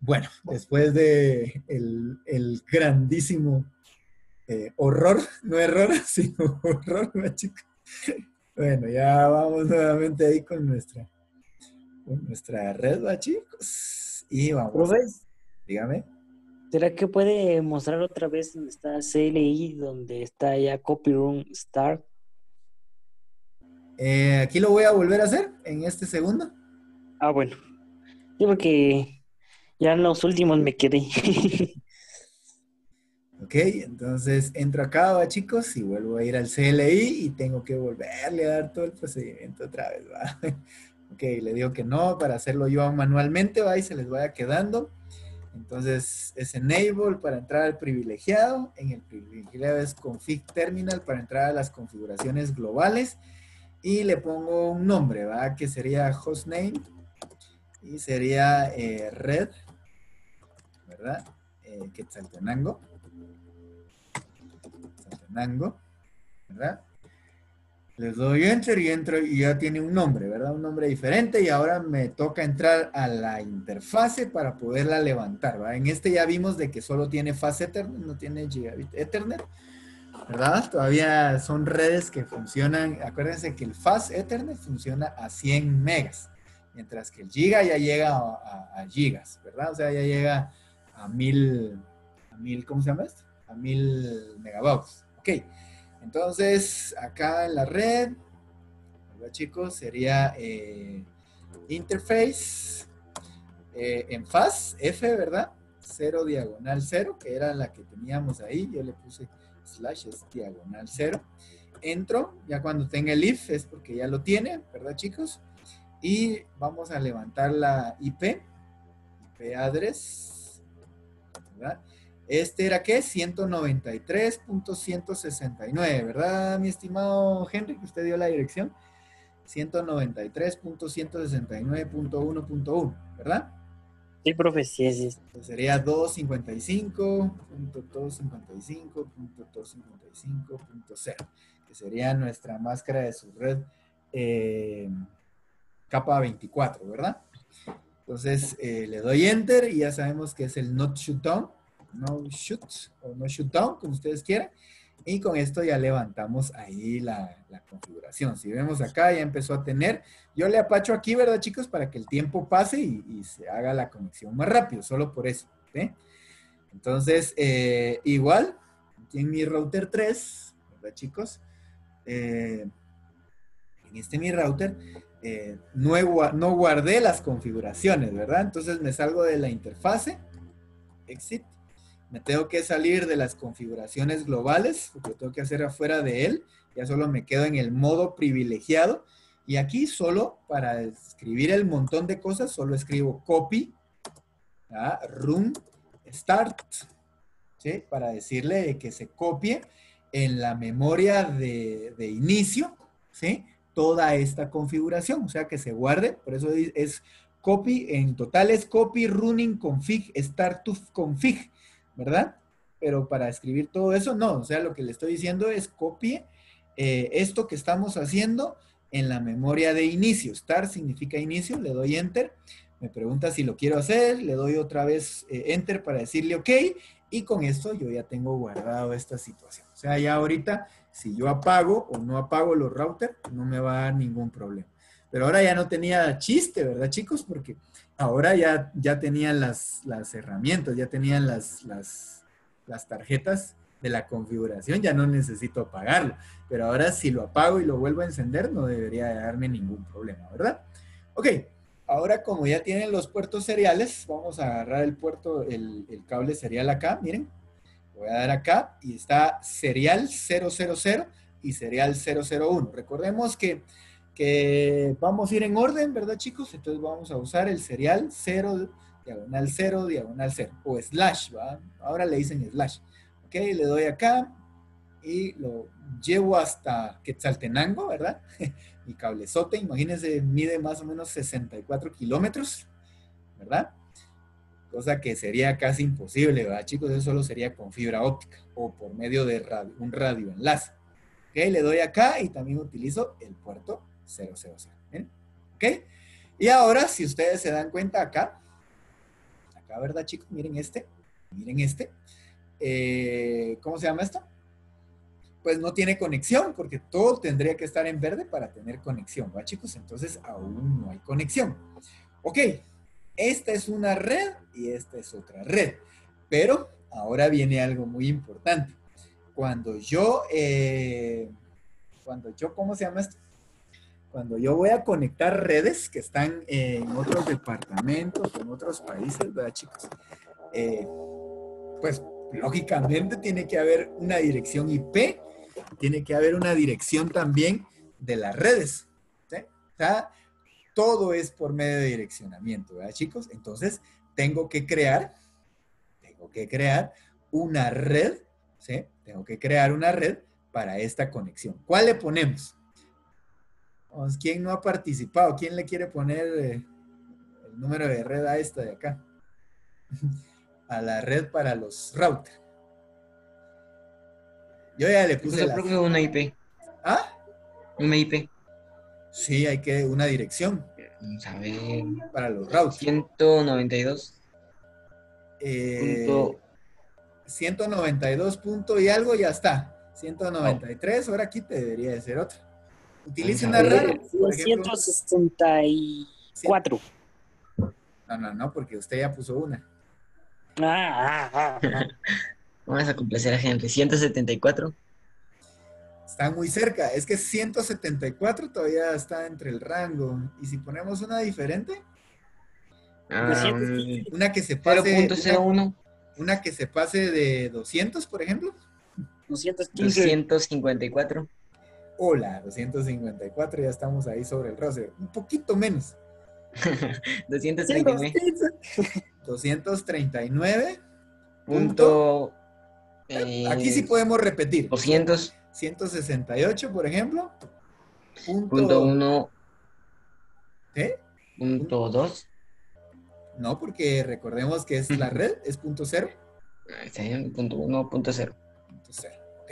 Bueno, después de el, grandísimo eh, horror, no error, sino horror, chicos. Bueno, ya vamos nuevamente ahí con nuestra, con nuestra red, ¿va, chicos? Y vamos. Dígame. ¿Será que puede mostrar otra vez donde está CLI, donde está ya Copy Room Start? Eh, aquí lo voy a volver a hacer en este segundo. Ah, bueno. Digo que ya en los últimos me quedé. ok, entonces entro acá, ¿va, chicos, y vuelvo a ir al CLI y tengo que volverle a dar todo el procedimiento otra vez, ¿va? ok, le digo que no para hacerlo yo manualmente, ¿va? Y se les vaya quedando. Entonces es enable para entrar al privilegiado. En el privilegiado es config terminal para entrar a las configuraciones globales. Y le pongo un nombre, ¿va? Que sería hostname. Y sería eh, red, ¿verdad? Eh, Quetzaltenango. Quetzaltenango, ¿verdad? Les doy enter y entro y ya tiene un nombre, ¿verdad? Un nombre diferente y ahora me toca entrar a la interfase para poderla levantar, ¿verdad? En este ya vimos de que solo tiene fase Ethernet, no tiene Gigabit Ethernet, ¿verdad? Todavía son redes que funcionan, acuérdense que el fast Ethernet funciona a 100 megas, mientras que el giga ya llega a, gigas, ¿verdad? O sea, ya llega a mil, a mil, ¿cómo se llama esto? A mil megabytes. Ok. Entonces, acá en la red, ¿verdad, chicos? Sería eh, interface eh, en faz, F, ¿verdad? 0 diagonal 0, que era la que teníamos ahí. Yo le puse slash es diagonal 0. Entro, ya cuando tenga el if es porque ya lo tiene, ¿verdad, chicos? Y vamos a levantar la IP, IP address, ¿verdad? Este era qué? 193.169, ¿verdad, mi estimado Henry, que usted dio la dirección? 193.169.1.1, ¿verdad? Sí, profe, sí es. sería 255.255.255.0, que sería nuestra máscara de su red eh, capa 24, ¿verdad? Entonces eh, le doy enter y ya sabemos que es el not shoot down no shoot o no shoot down, como ustedes quieran. Y con esto ya levantamos ahí la, configuración. Si vemos acá, ya empezó a tener. Yo le apacho aquí, ¿verdad, chicos? Para que el tiempo pase y, se haga la conexión más rápido, solo por eso. Entonces, eh, igual, aquí en mi router 3, ¿verdad, chicos? Eh, en este mi router, eh, no, guardé las configuraciones, ¿verdad? Entonces me salgo de la interfase, exit, me tengo que salir de las configuraciones globales, porque tengo que hacer afuera de él, ya solo me quedo en el modo privilegiado, y aquí solo para escribir el montón de cosas, solo escribo copy, run, start, ¿sí? para decirle que se copie en la memoria de, de inicio, ¿sí? Toda esta configuración, o sea, que se guarde, por eso es copy, en total es copy running config, start to config, ¿verdad? Pero para escribir todo eso, no. O sea, lo que le estoy diciendo es copie eh, esto que estamos haciendo en la memoria de inicio. Start significa inicio, le doy enter. Me pregunta si lo quiero hacer, le doy otra vez eh, enter para decirle ok. Y con esto yo ya tengo guardado esta situación. O sea, ya ahorita, si yo apago o no apago los routers, no me va a dar ningún problema. Pero ahora ya no tenía chiste, ¿verdad, chicos? Porque ahora ya, ya tenían las, herramientas, ya tenían las, las, tarjetas de la configuración, ya no necesito apagarlo. Pero ahora si lo apago y lo vuelvo a encender, no debería darme ningún problema, ¿verdad? Ok, ahora como ya tienen los puertos seriales, vamos a agarrar el puerto, el, el cable serial acá, miren. Voy a dar acá y está serial 000 y serial 001. Recordemos que que vamos a ir en orden, ¿verdad, chicos? Entonces vamos a usar el serial 0, diagonal 0, diagonal 0, o slash, ¿va? Ahora le dicen slash. Ok, le doy acá y lo llevo hasta Quetzaltenango, ¿verdad? Mi cablezote, imagínense, mide más o menos 64 kilómetros, ¿verdad? Cosa que sería casi imposible, ¿verdad, chicos? Eso solo sería con fibra óptica o por medio de radio, un radioenlace. Ok, le doy acá y también utilizo el puerto 0, 0, ¿Ok? Y ahora, si ustedes se dan cuenta acá, acá, ¿verdad, chicos? Miren este, miren este. Eh, ¿Cómo se llama esto? Pues no tiene conexión, porque todo tendría que estar en verde para tener conexión, ¿va, chicos? Entonces aún no hay conexión. Ok, esta es una red y esta es otra red. Pero ahora viene algo muy importante. Cuando yo, eh, cuando yo, ¿cómo se llama esto? Cuando yo voy a conectar redes que están en otros departamentos, en otros países, ¿verdad, chicos? Eh, pues lógicamente tiene que haber una dirección IP, tiene que haber una dirección también de las redes. todo es por medio de direccionamiento, ¿verdad, chicos? Entonces, tengo que crear, tengo que crear una red, ¿sí? Tengo que crear una red para esta conexión. ¿Cuál le ponemos? ¿Quién no ha participado? ¿Quién le quiere poner eh, el número de red a esta de acá? a la red para los routers. Yo ya le puse la... una IP. ¿Ah? Una IP. Sí, hay que una dirección. Vamos a ver. Para los routers. 192. Eh, 192 punto y algo ya está. 193, ahora aquí te debería de ser otra. Utilice una rara. 164. No, no, no, porque usted ya puso una. Ah, ah, ah, Vamos a complacer a Henry. 174. Está muy cerca. Es que 174 todavía está entre el rango. ¿Y si ponemos una diferente? una que se pase. 0.01. Una, que se pase de 200, por ejemplo. 254. Hola, 254. Ya estamos ahí sobre el roster. Un poquito menos. 239. 239. Punto. Aquí sí podemos repetir. 200. 168, por ejemplo. Punto 1. ¿Eh? Punto 2. No, porque recordemos que es la red, es punto cero. Punto 1, punto cero. Punto cero. ¿Ok?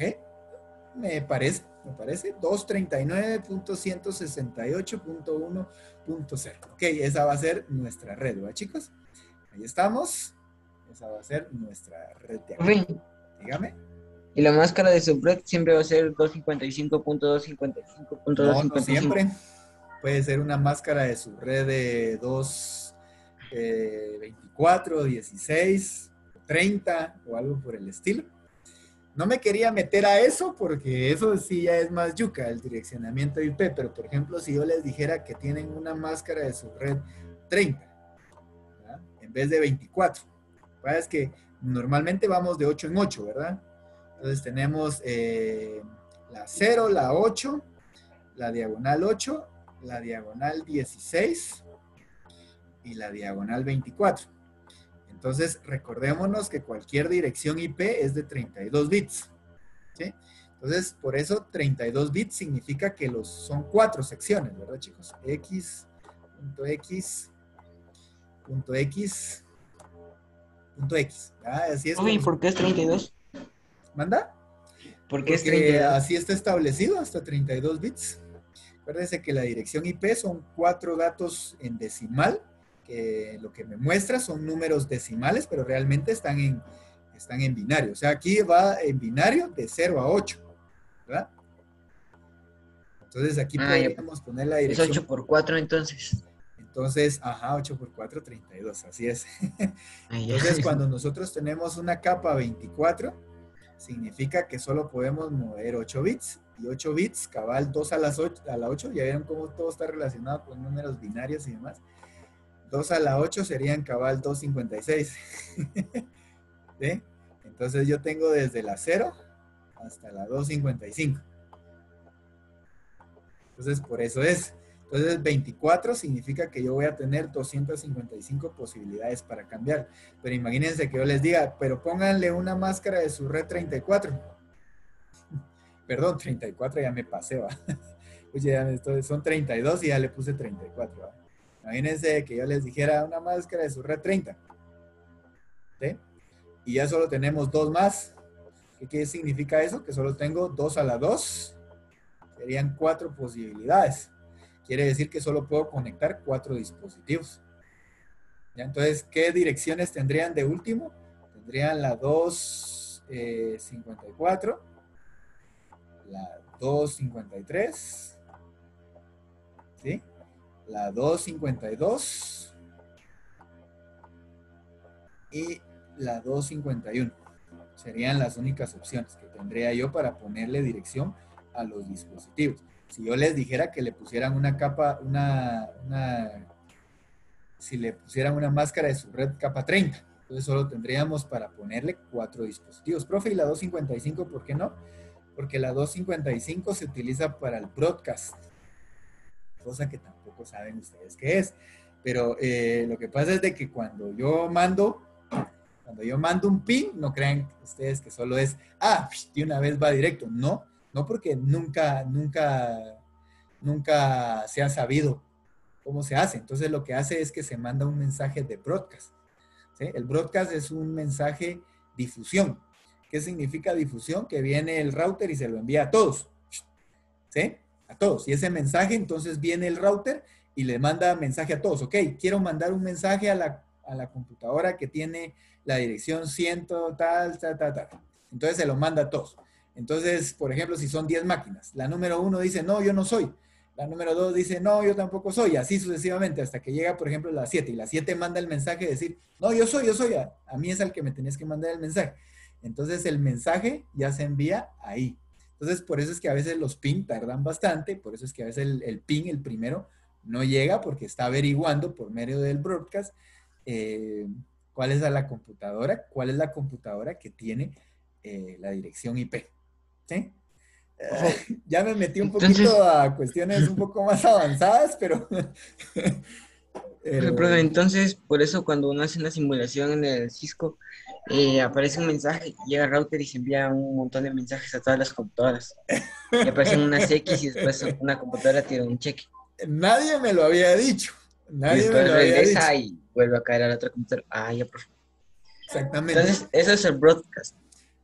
Me parece, me parece. 239.168.1.0. Ok, esa va a ser nuestra red, ¿verdad, chicos? Ahí estamos. Esa va a ser nuestra red de Dígame. Y la máscara de subred siempre va a ser 255.255.255. No, no siempre. Puede ser una máscara de subred de 224, 16, 30 o algo por el estilo. No me quería meter a eso porque eso sí ya es más yuca, el direccionamiento IP, pero por ejemplo, si yo les dijera que tienen una máscara de subred 30 en vez de 24, es que normalmente vamos de 8 en 8, ¿verdad? Entonces tenemos eh, la 0, la 8, la diagonal 8, la diagonal 16 y la diagonal 24. Entonces recordémonos que cualquier dirección IP es de 32 bits. ¿sí? Entonces, por eso 32 bits significa que los, son cuatro secciones, ¿verdad, chicos? X, punto X, punto X, punto X. Así es. Uy, ¿por qué es 32? ¿Manda? Porque, es así está establecido, hasta 32 bits. Acuérdense que la dirección IP son cuatro datos en decimal, que lo que me muestra son números decimales, pero realmente están en, están en binario. O sea, aquí va en binario de 0 a 8, ¿verdad? Entonces aquí ah, podríamos poner la dirección. Es 8 por 4 entonces. Entonces, ajá, 8 por 4, 32, así es. Entonces, cuando nosotros tenemos una capa 24, significa que solo podemos mover 8 bits. Y 8 bits, cabal 2 a, las 8, a la 8, ya vieron cómo todo está relacionado con números binarios y demás. 2 a la 8 serían cabal 256. ¿Sí? Entonces yo tengo desde la 0 hasta la 255. Entonces por eso es. Entonces, 24 significa que yo voy a tener 255 posibilidades para cambiar. Pero imagínense que yo les diga, pero pónganle una máscara de su red 34. Perdón, 34 ya me pasé, va. Oye, ya son 32 y ya le puse 34. Imagínense que yo les dijera una máscara de su red 30. ¿Sí? Y ya solo tenemos dos más. ¿Qué, ¿Qué significa eso? Que solo tengo dos a la 2. Serían cuatro posibilidades. Quiere decir que solo puedo conectar cuatro dispositivos. ¿ya? Entonces, ¿qué direcciones tendrían de último? Tendrían la 254, la 253, ¿sí? La 252 y la 251. Serían las únicas opciones que tendría yo para ponerle dirección a los dispositivos. Si yo les dijera que le pusieran una capa, una, una si le pusieran una máscara de su red capa 30, entonces solo tendríamos para ponerle cuatro dispositivos. Profe, ¿y la 255 por qué no? Porque la 255 se utiliza para el broadcast, cosa que tampoco saben ustedes qué es. Pero eh, lo que pasa es de que cuando yo mando cuando yo mando un pin, no crean ustedes que solo es, ah, de una vez va directo. No, no porque nunca, nunca, nunca se ha sabido cómo se hace. Entonces lo que hace es que se manda un mensaje de broadcast. El broadcast es un mensaje difusión. ¿Qué significa difusión? Que viene el router y se lo envía a todos. ¿Sí? A todos. Y ese mensaje entonces viene el router y le manda mensaje a todos. Ok, quiero mandar un mensaje a la, a la computadora que tiene la dirección ciento, tal, tal, tal, tal. Entonces se lo manda a todos. Entonces, por ejemplo, si son 10 máquinas, la número uno dice, no, yo no soy. La número dos dice, no, yo tampoco soy. Así sucesivamente, hasta que llega, por ejemplo, la 7. Y la 7 manda el mensaje de decir, no, yo soy, yo soy. A, mí es al que me tenés que mandar el mensaje. Entonces, el mensaje ya se envía ahí. Entonces, por eso es que a veces los ping tardan bastante. Por eso es que a veces el, el ping, el primero, no llega porque está averiguando por medio del broadcast eh, cuál es la computadora, cuál es la computadora que tiene eh, la dirección IP. ¿Sí? Eh, ya me metí un poquito Entonces- a cuestiones un poco más avanzadas, pero... pero- Profe, entonces, por eso cuando uno hace una simulación en el Cisco, eh, aparece un mensaje, llega al router y se envía un montón de mensajes a todas las computadoras. Y aparecen unas X y después una computadora tira un cheque. nadie me lo había dicho. Y Nadie me después lo había dicho. regresa y vuelve a caer a la otra computadora. Ah, ya, profe. Exactamente. Entonces, eso es el broadcast.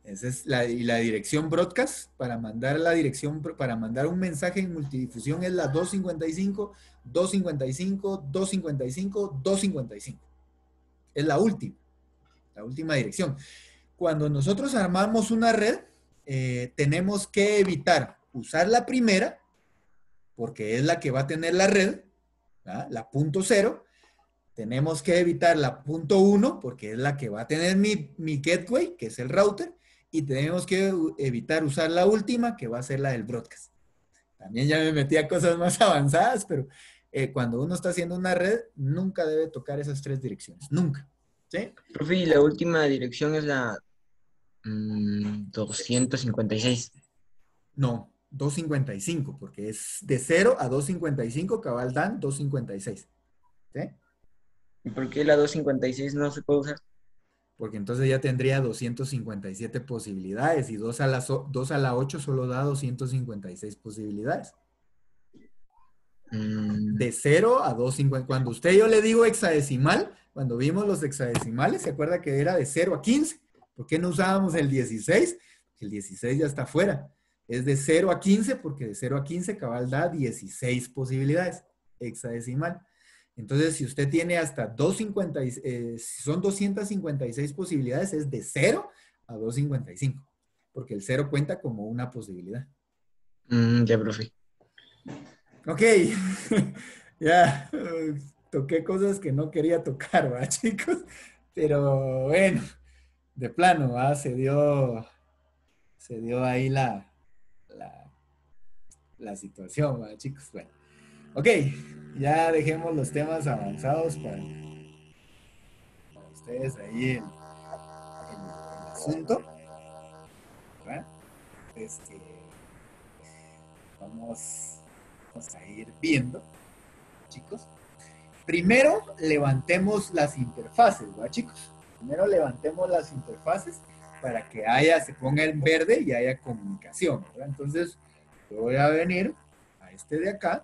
Esa es la, y la dirección broadcast para mandar la dirección para mandar un mensaje en multidifusión es la 255 255 255 255. Es la última, la última dirección. Cuando nosotros armamos una red, eh, tenemos que evitar usar la primera, porque es la que va a tener la red, la punto cero. Tenemos que evitar la punto uno, porque es la que va a tener mi, mi gateway, que es el router y tenemos que evitar usar la última, que va a ser la del broadcast. También ya me metí a cosas más avanzadas, pero eh, cuando uno está haciendo una red, nunca debe tocar esas tres direcciones, nunca. ¿Sí? Profe, y la última dirección es la mm, 256. No, 255, porque es de 0 a 255, cabal dan 256. ¿Sí? ¿Y por qué la 256 no se puede usar? Porque entonces ya tendría 257 posibilidades y 2 a, la so- 2 a la 8 solo da 256 posibilidades. Mm, de 0 a 250. Cuando usted yo le digo hexadecimal, cuando vimos los hexadecimales, ¿se acuerda que era de 0 a 15? ¿Por qué no usábamos el 16? El 16 ya está fuera. Es de 0 a 15 porque de 0 a 15 cabal da 16 posibilidades hexadecimal. Entonces, si usted tiene hasta 250, y- eh, si son 256 posibilidades, es de 0 a 255, porque el 0 cuenta como una posibilidad. mm, ya, profe. Ok, ya toqué cosas que no quería tocar, ¿va, chicos? Pero bueno, de plano, ¿va? Se dio, se dio ahí la, la, la situación, ¿va, chicos? Bueno, ok, ya dejemos los temas avanzados para, ustedes ahí el, el- asunto. Este, vamos, a ir viendo, chicos. Primero levantemos las interfaces, ¿va, chicos? Primero levantemos las interfaces para que haya, se ponga en verde y haya comunicación, ¿verdad? Entonces, yo voy a venir a este de acá.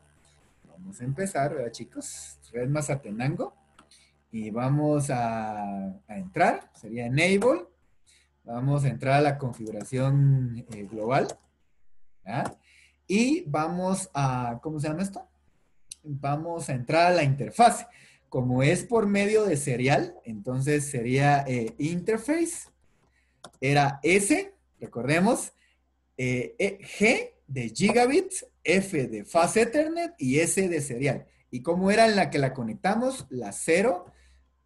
Vamos a empezar, ¿verdad, chicos? Red Mazatenango. Y vamos a, entrar, sería Enable. Vamos a entrar a la configuración eh, global. ¿ya? Y vamos a, ¿cómo se llama esto? Vamos a entrar a la interfase. como es por medio de serial, entonces sería eh, interface, era S, recordemos, eh, e, G de gigabit, F de fast ethernet y S de serial. ¿Y cómo era en la que la conectamos? La 0,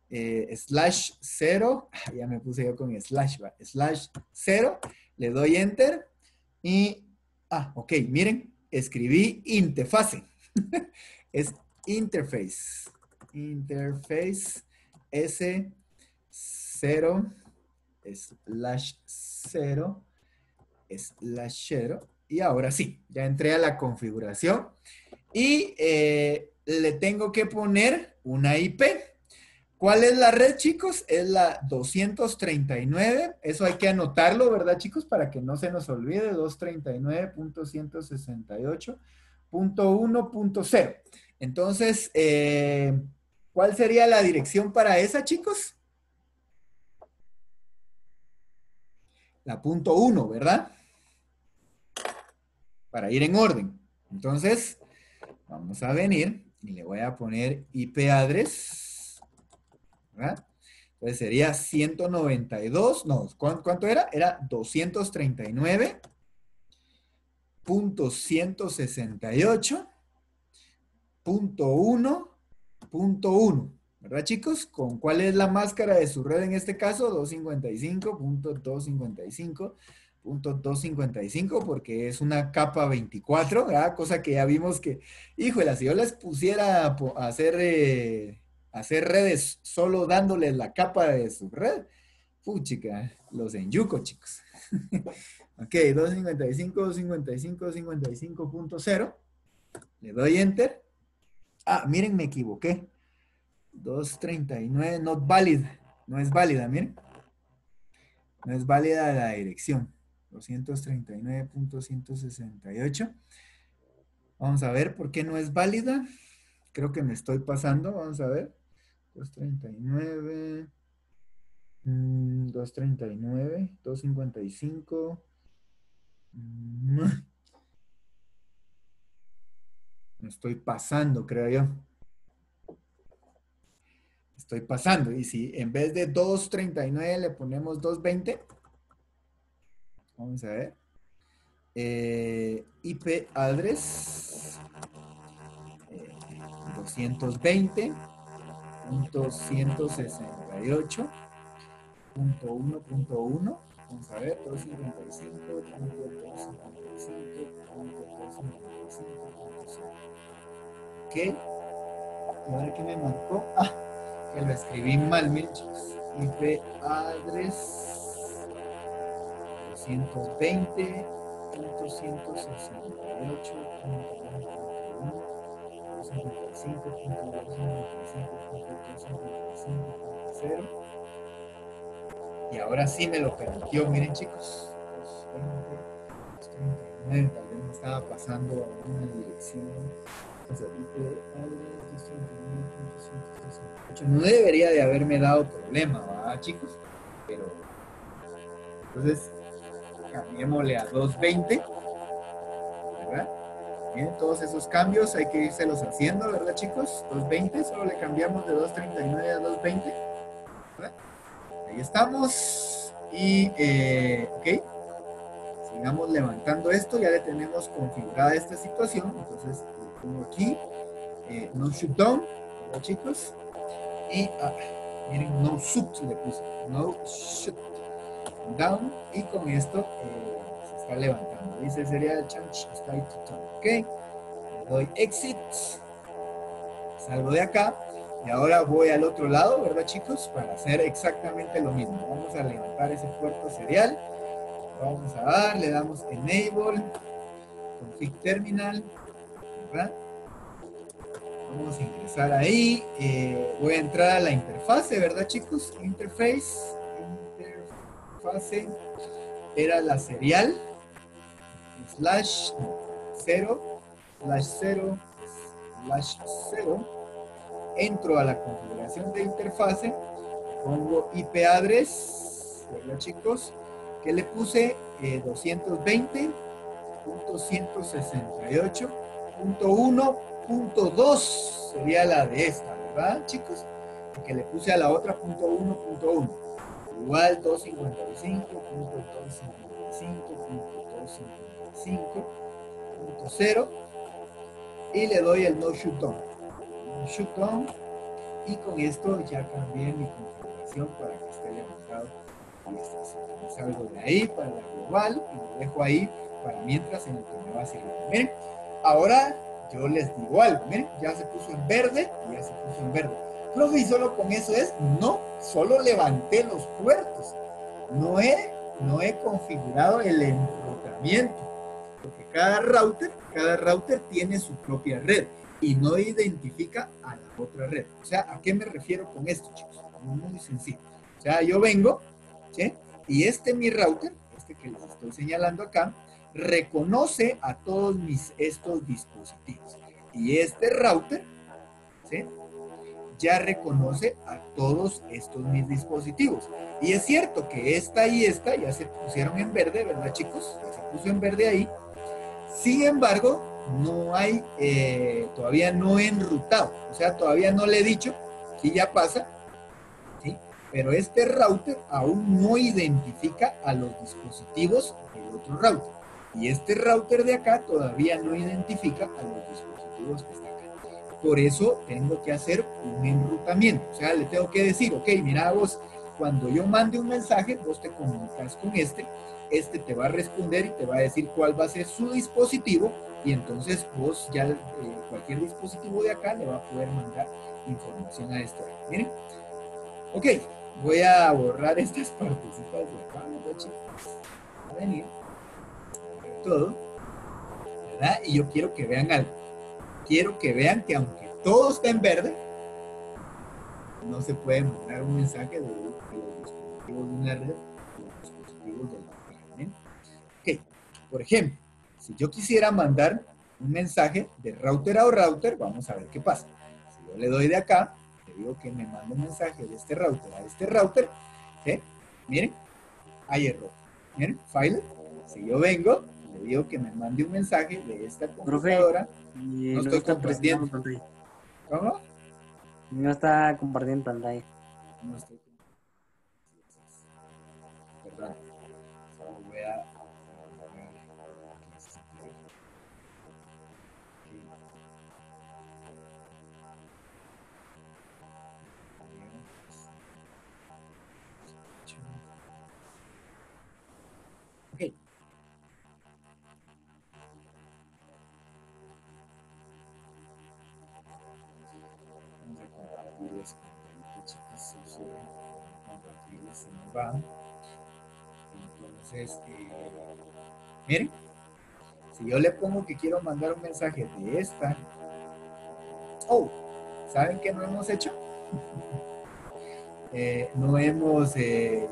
eh, slash 0, ya me puse yo con slash, slash 0, le doy enter y, ah, ok, miren, escribí interfase, es interface, interface S0 slash 0 slash 0 y ahora sí, ya entré a la configuración y eh, le tengo que poner una IP. ¿Cuál es la red, chicos? Es la 239. Eso hay que anotarlo, ¿verdad, chicos? Para que no se nos olvide. 239.168.1.0. Entonces, eh, ¿cuál sería la dirección para esa, chicos? La punto 1, ¿verdad? Para ir en orden. Entonces, vamos a venir y le voy a poner IP address. ¿verdad? Entonces sería 192, no, ¿cuánto era? Era 239.268.1.1, ¿verdad chicos? ¿Con cuál es la máscara de su red en este caso? 255.255 255 porque es una capa 24, ¿verdad? Cosa que ya vimos que, híjole, si yo les pusiera a hacer, eh, hacer redes solo dándoles la capa de su red, puchica, los enyuco, chicos. ok, 255, 255, 55.0. Le doy enter. Ah, miren, me equivoqué. 239, not valid. No es válida, miren. No es válida la dirección. 239.168. Vamos a ver por qué no es válida. Creo que me estoy pasando. Vamos a ver. 239. 239. 255. Me estoy pasando, creo yo. Estoy pasando. Y si en vez de 239 le ponemos 220, Vamos a ver. Eh, IP address eh, 220.168.1.1. Vamos a ver, 255.255.255. Ok. Y ahora que me marcó. Ah, que lo escribí mal, miren IP address 120, Y ahora sí me lo permitió, miren chicos. 39, tal vez me estaba pasando a una dirección. No debería de haberme dado problema, ¿verdad, chicos? Pero entonces cambiémosle a 220, ¿verdad? Bien, todos esos cambios hay que irselos haciendo, ¿verdad chicos? 220, solo le cambiamos de 239 a 220, ¿verdad? Ahí estamos, y, eh, ok, sigamos levantando esto, ya le tenemos configurada esta situación, entonces le pongo aquí, eh, no shutdown, ¿verdad chicos? Y, ah, miren, no se le puso, no shut down y con esto eh, se está levantando. Dice sería change state to Ok. Le doy exit. Salgo de acá. Y ahora voy al otro lado, ¿verdad chicos? Para hacer exactamente lo mismo. Vamos a levantar ese puerto serial. Vamos a dar, le damos enable, config terminal, ¿verdad? Vamos a ingresar ahí. Eh, voy a entrar a la interfase, ¿verdad chicos? Interface fase era la serial slash 0 slash 0 slash 0 entro a la configuración de interfase pongo IP address ¿verdad chicos? que le puse eh, 220.168.1.2 sería la de esta, ¿verdad, chicos? Que le puse a la otra punto uno, punto uno. Igual 255.255.255.0 y le doy el no shoot on. No shoot on y con esto ya cambié mi configuración para que esté levantado y salgo de ahí para la global y lo dejo ahí para mientras en el que me va a servir. Miren, ahora yo les digo algo, miren, ya se puso en verde, ya se puso en verde. Profe, y solo con eso es, no, solo levanté los puertos. No he, no he configurado el enrutamiento, porque cada router, cada router tiene su propia red y no identifica a la otra red. O sea, ¿a qué me refiero con esto, chicos? Muy sencillo. O sea, yo vengo, ¿sí? Y este mi router, este que les estoy señalando acá, reconoce a todos mis, estos dispositivos. Y este router, ¿sí? Ya reconoce a todos estos mis dispositivos. Y es cierto que esta y esta ya se pusieron en verde, ¿verdad chicos? Ya se puso en verde ahí. Sin embargo, no hay, eh, todavía no he enrutado. O sea, todavía no le he dicho si ya pasa. ¿sí? Pero este router aún no identifica a los dispositivos del otro router. Y este router de acá todavía no identifica a los dispositivos que están. Por eso tengo que hacer un enrutamiento. O sea, le tengo que decir, ok, mira vos, cuando yo mande un mensaje, vos te comunicas con este, este te va a responder y te va a decir cuál va a ser su dispositivo y entonces vos ya eh, cualquier dispositivo de acá le va a poder mandar información a este. Miren, ok, voy a borrar estas partecitas de acá. Va a venir todo, ¿verdad? Y yo quiero que vean algo. Quiero que vean que aunque todo está en verde, no se puede mandar un mensaje de, los dispositivos de una red los dispositivos de la red. Ok, por ejemplo, si yo quisiera mandar un mensaje de router a router, vamos a ver qué pasa. Si yo le doy de acá, le digo que me mande un mensaje de este router a este router, ¿sí? miren, hay error. Miren, file. Si yo vengo le digo que me mande un mensaje de esta computadora. No, estoy compartiendo pantalla. ¿Cómo? No está compartiendo pantalla. No estoy Perdón. Voy a Entonces, eh, miren, si yo le pongo que quiero mandar un mensaje de esta, oh, ¿saben qué no hemos hecho? Eh, no hemos, eh,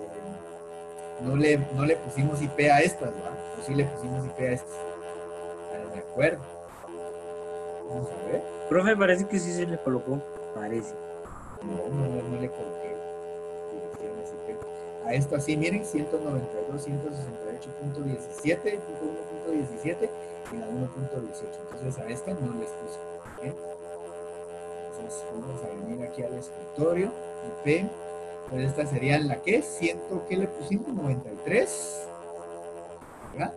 no, le, no le pusimos IP a estas, ¿verdad? O sí le pusimos IP a estas. Ah, de acuerdo. Vamos a ver. Profe, parece que sí se le colocó. Parece. No, no, no le coloqué a esta sí, miren, 192, 168.17, y la 1.18. Entonces a esta no les puse. Entonces vamos a venir aquí al escritorio, IP. Pues esta sería la que, 100, ¿qué le pusimos? 93, ¿verdad?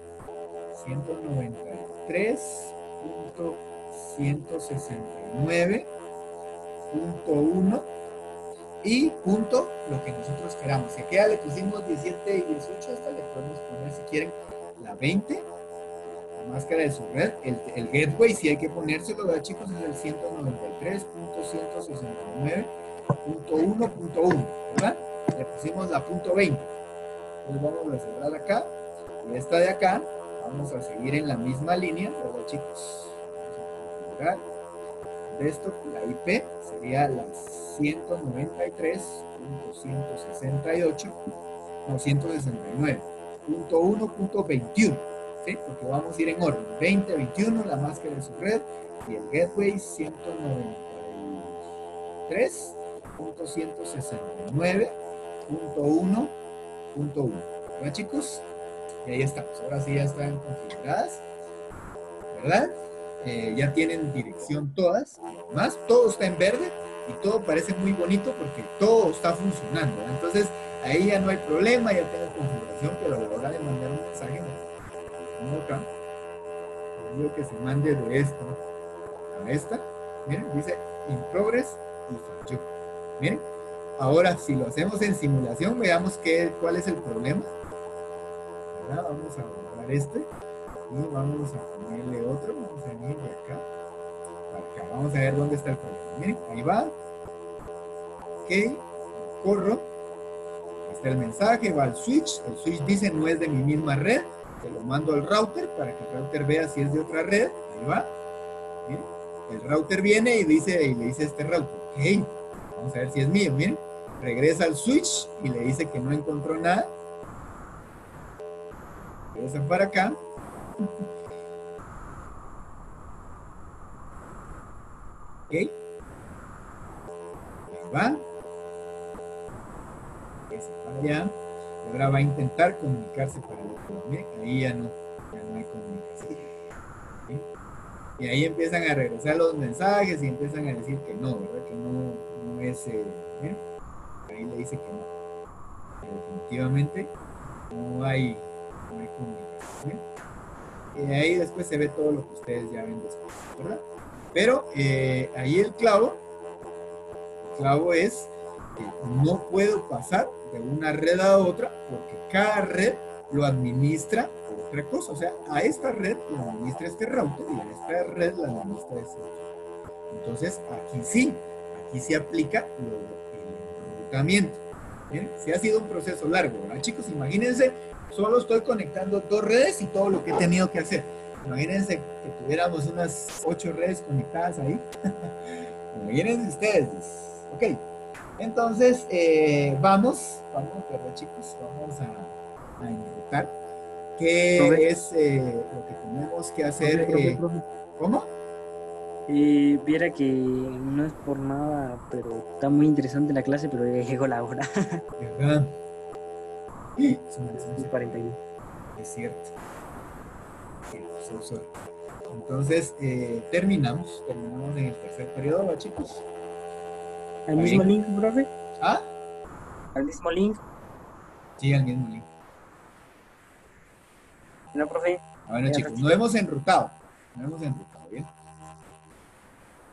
193.169.1 y punto lo que nosotros queramos. Si aquí ya le pusimos 17 y 18, esta le podemos poner si quieren la 20, la máscara de su red, el, el gateway, si hay que ponérselo, ¿verdad chicos? Es el 193.169.1.1, ¿verdad? Le pusimos la punto 20. Entonces vamos a cerrar acá y esta de acá, vamos a seguir en la misma línea, ¿verdad chicos? Vamos a de esto, la IP sería la 193.168, no, 169.1.21, ¿sí? Porque vamos a ir en orden. 20, 21, la máscara de su red, y el gateway 193.169.1.1. ¿Verdad, chicos? Y ahí estamos. Ahora sí ya están configuradas. ¿Verdad? Eh, ya tienen dirección todas, más todo está en verde y todo parece muy bonito porque todo está funcionando. Entonces ahí ya no hay problema, ya tengo configuración, pero a la hora de mandar un mensaje, como acá, digo que se mande de esta a esta, miren, dice in progress y. Miren, ahora si lo hacemos en simulación, veamos qué, cuál es el problema. Vamos a borrar este y vamos a ponerle otro, vamos a venir de acá para acá. Vamos a ver dónde está el problema. Miren, ahí va. Ok, corro. Está el mensaje, va al switch. El switch dice no es de mi misma red. Se lo mando al router para que el router vea si es de otra red. Ahí va. El router viene y dice y le dice a este router, ok, vamos a ver si es mío. Miren, regresa al switch y le dice que no encontró nada. Regresa para acá. Ok. Va. Ese para allá. Ahora va a intentar comunicarse para el otro ahí ya no, ya no hay comunicación. Y ahí empiezan a regresar los mensajes y empiezan a decir que no, ¿verdad? Que no, no es. eh, miren, ahí le dice que no. Definitivamente no hay, no hay comunicación. Y ahí después se ve todo lo que ustedes ya ven después, ¿verdad? Pero eh, ahí el clavo, el clavo es no puedo pasar de una red a otra porque cada red lo administra otra cosa. O sea, a esta red la administra este router y a esta red la administra este otro. Entonces, aquí sí, aquí se aplica el enrutamiento. Sí ha sido un proceso largo, ¿verdad, chicos? Imagínense, solo estoy conectando dos redes y todo lo que he tenido que hacer. Imagínense que tuviéramos unas ocho redes conectadas ahí. Imagínense ustedes. Ok. Entonces, eh, vamos, vamos, ¿verdad, chicos? Vamos a, a enrutar. ¿Qué Profe. es eh, lo que tenemos que hacer? Profe, eh, profe, ¿Cómo? eh, viera que no es por nada, pero está muy interesante la clase, pero ya llegó la hora. ¿Verdad? Sí, son las 11. 41. Es cierto. Sí. Entonces, eh, terminamos. Terminamos en el tercer periodo, ¿va, chicos? ¿Al mismo link, profe? ¿Ah? ¿Al mismo link? Sí, al mismo link. No, profe. Bueno, Ya, chicos, Rafita. nos hemos enrutado. Nos hemos enrutado, ¿bien?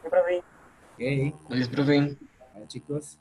No, profe. Ok. Gracias, profe. Bueno, chicos.